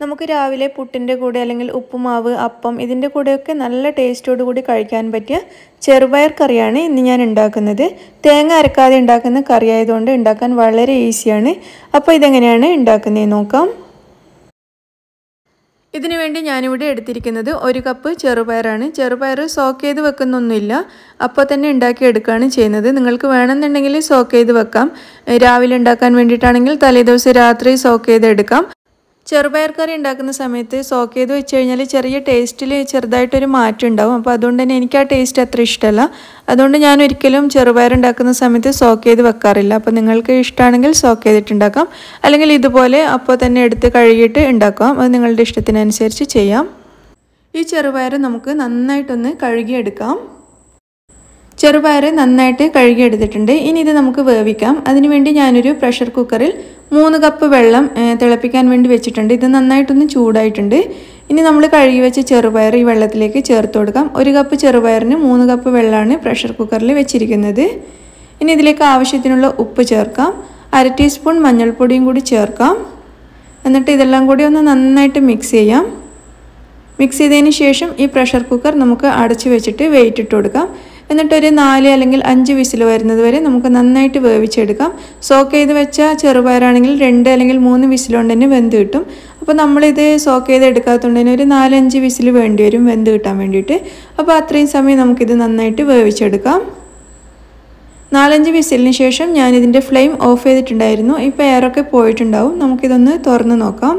നമുക്ക് രാവിലെ പുട്ടിന്റെ കൂടെ അല്ലെങ്കിൽ ഉപ്പുമാവ് അപ്പം ഇതിന്റെ കൂടെയൊക്കെ നല്ല ടേസ്റ്റോടു കൂടി കഴിക്കാൻ പറ്റിയ ചെറുപയർ കറിയാണ് ഇന്ന് ഞാൻ ഉണ്ടാക്കുന്നത്. തേങ്ങ അരക്കാതെ ഉണ്ടാക്കുന്ന കറി ആയതുകൊണ്ട് ഉണ്ടാക്കാൻ വളരെ ഈസിയാണ്. അപ്പോൾ ഇതെങ്ങനെയാണ് ഉണ്ടാക്കുന്നത് നോക്കാം. ഇതിനു വേണ്ടി ഞാനിവിടെ എടുത്തിരിക്കുന്നത് ഒരു കപ്പ് ചെറുപയറാണ്. ചെറുപയർ സോക്ക് ചെയ്ത് വെക്കുന്നൊന്നുമില്ല. അപ്പോൾ തന്നെ ഉണ്ടാക്കിയെടുക്കുകയാണ് ചെയ്യുന്നത്. നിങ്ങൾക്ക് വേണമെന്നുണ്ടെങ്കിൽ സോക്ക് ചെയ്ത് വെക്കാം. രാവിലെ ഉണ്ടാക്കാൻ വേണ്ടിയിട്ടാണെങ്കിൽ തലേദിവസം രാത്രി സോക്ക് ചെയ്ത് എടുക്കാം ചെറുപയർ കറി ഉണ്ടാക്കുന്ന സമയത്ത് സോക്ക് ചെയ്ത് വെച്ച് കഴിഞ്ഞാൽ ചെറിയ ടേസ്റ്റിൽ ചെറുതായിട്ടൊരു മാറ്റം ഉണ്ടാവും അപ്പോൾ അതുകൊണ്ട് തന്നെ എനിക്ക് ആ ടേസ്റ്റ് അത്ര ഇഷ്ടമല്ല. അതുകൊണ്ട് ഞാൻ ഒരിക്കലും ചെറുപയർ ഉണ്ടാക്കുന്ന സമയത്ത് സോക്ക് ചെയ്ത് വെക്കാറില്ല. അപ്പോൾ നിങ്ങൾക്ക് ഇഷ്ടമാണെങ്കിൽ സോക്ക് ചെയ്തിട്ടുണ്ടാക്കാം അല്ലെങ്കിൽ ഇതുപോലെ അപ്പോൾ തന്നെ എടുത്ത് കഴുകിയിട്ട് ഉണ്ടാക്കാം. അത് നിങ്ങളുടെ ഇഷ്ടത്തിനനുസരിച്ച് ചെയ്യാം. ഈ ചെറുപയർ നമുക്ക് നന്നായിട്ടൊന്ന് കഴുകിയെടുക്കാം. ചെറുപയർ നന്നായിട്ട് കഴുകിയെടുത്തിട്ടുണ്ട്. ഇനി ഇത് നമുക്ക് വേവിക്കാം. അതിനുവേണ്ടി ഞാനൊരു പ്രഷർ കുക്കറിൽ മൂന്ന് കപ്പ് വെള്ളം തിളപ്പിക്കാൻ വേണ്ടി വെച്ചിട്ടുണ്ട്. ഇത് നന്നായിട്ടൊന്ന് ചൂടായിട്ടുണ്ട്. ഇനി നമ്മൾ കഴുകി വെച്ച ചെറുപയർ ഈ വെള്ളത്തിലേക്ക് ചേർത്ത് കൊടുക്കാം. ഒരു കപ്പ് ചെറുപയറിന് മൂന്ന് കപ്പ് വെള്ളമാണ് പ്രഷർ കുക്കറിൽ വെച്ചിരിക്കുന്നത്. ഇനി ഇതിലേക്ക് ആവശ്യത്തിനുള്ള ഉപ്പ് ചേർക്കാം. അര ടീസ്പൂൺ മഞ്ഞൾപ്പൊടിയും കൂടി ചേർക്കാം. എന്നിട്ട് ഇതെല്ലാം കൂടി ഒന്ന് നന്നായിട്ട് മിക്സ് ചെയ്യാം. മിക്സ് ചെയ്തതിന് ശേഷം ഈ പ്രഷർ കുക്കർ നമുക്ക് അടച്ചു വെച്ചിട്ട് വെയിറ്റ് ഇട്ട് കൊടുക്കാം. എന്നിട്ടൊരു നാല് അല്ലെങ്കിൽ അഞ്ച് വിസിൽ വരുന്നത് വരെ നമുക്ക് നന്നായിട്ട് വേവിച്ചെടുക്കാം. സോക്ക് ചെയ്ത് വെച്ച ചെറുപയറാണെങ്കിൽ രണ്ട് അല്ലെങ്കിൽ മൂന്ന് വിസിലുകൊണ്ട് തന്നെ വെന്ത് കിട്ടും. അപ്പോൾ നമ്മളിത് സോക്ക് ചെയ്ത് എടുക്കാത്തതുകൊണ്ട് തന്നെ ഒരു നാലഞ്ച് വിസിൽ വേണ്ടി വരും വെന്ത് കിട്ടാൻ വേണ്ടിയിട്ട്. അപ്പോൾ അത്രയും സമയം നമുക്കിത് നന്നായിട്ട് വേവിച്ചെടുക്കാം. നാലഞ്ച് വിസിലിന് ശേഷം ഞാനിതിന്റെ ഫ്ലെയിം ഓഫ് ചെയ്തിട്ടുണ്ടായിരുന്നു. ഇപ്പോൾ എയറൊക്കെ പോയിട്ടുണ്ടാവും. നമുക്കിതൊന്ന് തുറന്ന് നോക്കാം.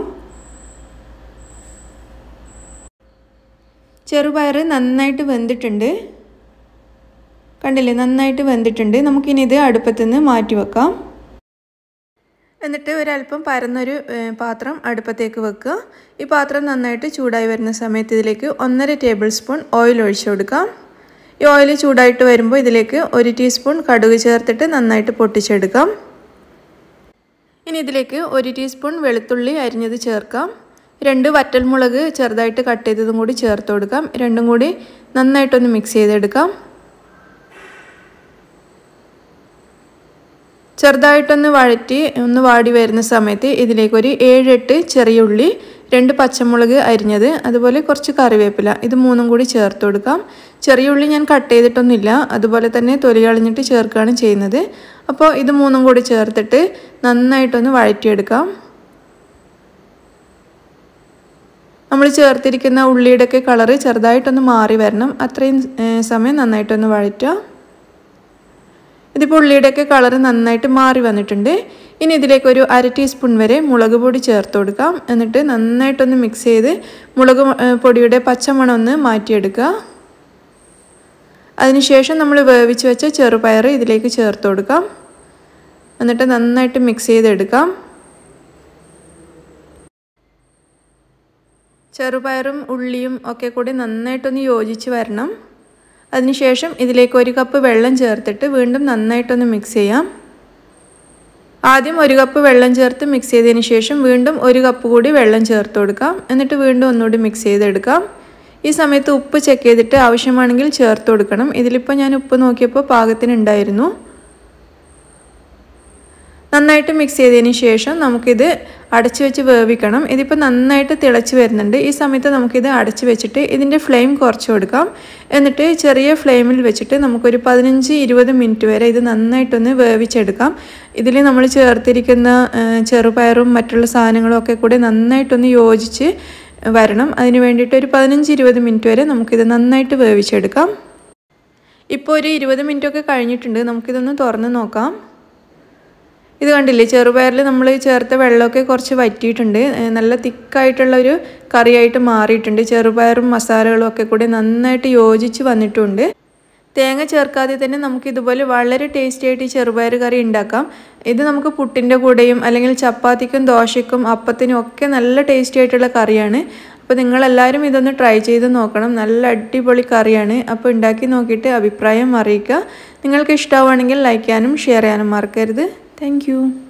ചെറുപയർ നന്നായിട്ട് വെന്തിട്ടുണ്ട്. കണ്ടില്ലേ നന്നായിട്ട് വെന്തിട്ടുണ്ട്. നമുക്കിനി ഇത് അടുപ്പത്തു നിന്ന് മാറ്റി വെക്കാം. എന്നിട്ട് ഒരല്പം പരന്നൊരു പാത്രം അടുപ്പത്തേക്ക് വെക്കുക. ഈ പാത്രം നന്നായിട്ട് ചൂടായി വരുന്ന സമയത്ത് ഇതിലേക്ക് ഒന്നര ടേബിൾ സ്പൂൺ ഓയിൽ ഒഴിച്ചു കൊടുക്കാം. ഈ ഓയിൽ ചൂടായിട്ട് വരുമ്പോൾ ഇതിലേക്ക് ഒരു ടീസ്പൂൺ കടുക് ചേർത്തിട്ട് നന്നായിട്ട് പൊട്ടിച്ചെടുക്കാം. ഇനി ഇതിലേക്ക് ഒരു ടീസ്പൂൺ വെളുത്തുള്ളി അരിഞ്ഞത് ചേർക്കാം. രണ്ട് വറ്റൽമുളക് ചെറുതായിട്ട് കട്ട് ചെയ്തതും കൂടി ചേർത്ത് കൊടുക്കാം. രണ്ടും കൂടി നന്നായിട്ടൊന്ന് മിക്സ് ചെയ്തെടുക്കാം. ചെറുതായിട്ടൊന്ന് വഴറ്റി ഒന്ന് വാടി വരുന്ന സമയത്ത് ഇതിലേക്കൊരു ഏഴെട്ട് ചെറിയ ഉള്ളി രണ്ട് പച്ചമുളക് അരിഞ്ഞത് അതുപോലെ കുറച്ച് കറിവേപ്പില. ഇത് മൂന്നും കൂടി ചേർത്ത് കൊടുക്കാം. ചെറിയ ഉള്ളി ഞാൻ കട്ട് ചെയ്തിട്ടൊന്നുമില്ല. അതുപോലെ തന്നെ തൊലി കളഞ്ഞിട്ട് ചേർക്കുകയാണ് ചെയ്യുന്നത്. അപ്പോൾ ഇത് മൂന്നും കൂടി ചേർത്തിട്ട് നന്നായിട്ടൊന്ന് വഴറ്റിയെടുക്കാം. നമ്മൾ ചേർത്തിരിക്കുന്ന ഉള്ളിയുടെയൊക്കെ കളറ് ചെറുതായിട്ടൊന്ന് മാറി വരണം. അത്രയും സമയം നന്നായിട്ടൊന്ന് വഴറ്റുക. ഇതിപ്പോൾ ഉള്ളിയുടെയൊക്കെ കളർ നന്നായിട്ട് മാറി വന്നിട്ടുണ്ട്. ഇനി ഇതിലേക്ക് ഒരു അര ടീസ്പൂൺ വരെ മുളക് പൊടി ചേർത്ത് കൊടുക്കാം. എന്നിട്ട് നന്നായിട്ടൊന്ന് മിക്സ് ചെയ്ത് മുളക് പൊടിയുടെ പച്ചമണം ഒന്ന് മാറ്റിയെടുക്കുക. അതിനുശേഷം നമ്മൾ വേവിച്ച് വെച്ച ചെറുപയർ ഇതിലേക്ക് ചേർത്ത് കൊടുക്കാം. എന്നിട്ട് നന്നായിട്ട് മിക്സ് ചെയ്തെടുക്കാം. ചെറുപയറും ഉള്ളിയും ഒക്കെ കൂടി നന്നായിട്ടൊന്ന് യോജിച്ച് വരണം. അതിനുശേഷം ഇതിലേക്ക് ഒരു കപ്പ് വെള്ളം ചേർത്തിട്ട് വീണ്ടും നന്നായിട്ടൊന്ന് മിക്സ് ചെയ്യാം. ആദ്യം ഒരു കപ്പ് വെള്ളം ചേർത്ത് മിക്സ് ചെയ്തതിന് ശേഷം വീണ്ടും ഒരു കപ്പ് കൂടി വെള്ളം ചേർത്ത് കൊടുക്കാം. എന്നിട്ട് വീണ്ടും ഒന്നുകൂടി മിക്സ് ചെയ്തെടുക്കാം. ഈ സമയത്ത് ഉപ്പ് ചെക്ക് ചെയ്തിട്ട് ആവശ്യമാണെങ്കിൽ ചേർത്ത് കൊടുക്കണം. ഇതിലിപ്പോൾ ഞാൻ ഉപ്പ് നോക്കിയപ്പോൾ പാകത്തിനുണ്ടായിരുന്നു നന്നായിട്ട് മിക്സ് ചെയ്തതിന് ശേഷം നമുക്കിത് അടച്ചു വെച്ച് വേവിക്കണം. ഇതിപ്പോൾ നന്നായിട്ട് തിളച്ച് വരുന്നുണ്ട്. ഈ സമയത്ത് നമുക്കിത് അടച്ചു വെച്ചിട്ട് ഇതിന്റെ ഫ്ലെയിം കുറച്ച് കൊടുക്കാം. എന്നിട്ട് ചെറിയ ഫ്ലെയിമിൽ വെച്ചിട്ട് നമുക്കൊരു പതിനഞ്ച് ഇരുപത് മിനിറ്റ് വരെ ഇത് നന്നായിട്ടൊന്ന് വേവിച്ചെടുക്കാം. ഇതിൽ നമ്മൾ ചേർത്തിരിക്കുന്ന ചെറുപയറും മറ്റുള്ള സാധനങ്ങളും ഒക്കെ കൂടി നന്നായിട്ടൊന്ന് യോജിച്ച് വരണം. അതിന് വേണ്ടിയിട്ട് ഒരു പതിനഞ്ച് ഇരുപത് മിനിറ്റ് വരെ നമുക്കിത് നന്നായിട്ട് വേവിച്ചെടുക്കാം. ഇപ്പോൾ ഒരു ഇരുപത് മിനിറ്റൊക്കെ കഴിഞ്ഞിട്ടുണ്ട്. നമുക്കിതൊന്ന് തുറന്ന് നോക്കാം. ഇത് കണ്ടില്ലേ? ചെറുപയറിൽ നമ്മൾ ചേർത്ത വെള്ളമൊക്കെ കുറച്ച് വറ്റിയിട്ടുണ്ട്. നല്ല തിക്കായിട്ടുള്ള ഒരു കറിയായിട്ട് മാറിയിട്ടുണ്ട്. ചെറുപയറും മസാലകളും ഒക്കെ കൂടി നന്നായിട്ട് യോജിച്ച് വന്നിട്ടുണ്ട്. തേങ്ങ ചേർക്കാതെ തന്നെ നമുക്ക് ഇതുപോലെ വളരെ ടേസ്റ്റി ആയിട്ട് ഈ ചെറുപയർ കറി ഉണ്ടാക്കാം. ഇത് നമുക്ക് പുട്ടിന്റെ കൂടെയും അല്ലെങ്കിൽ ചപ്പാത്തിക്കും ദോശയ്ക്കും അപ്പത്തിനും ഒക്കെ നല്ല ടേസ്റ്റി ആയിട്ടുള്ള കറിയാണ്. അപ്പോൾ നിങ്ങളെല്ലാവരും ഇതൊന്ന് ട്രൈ ചെയ്ത് നോക്കണം. നല്ല അടിപൊളി കറിയാണ്. അപ്പോൾ ഉണ്ടാക്കി നോക്കിയിട്ട് അഭിപ്രായം അറിയിക്കുക. നിങ്ങൾക്ക് ഇഷ്ടമാവുകയാണെങ്കിൽ ലൈക്ക് ചെയ്യാനും ഷെയർ ചെയ്യാനും മറക്കരുത്. Thank you.